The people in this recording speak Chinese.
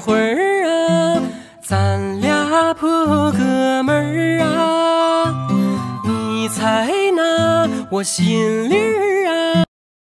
会儿啊，咱俩破哥们儿啊，你猜那我心里儿。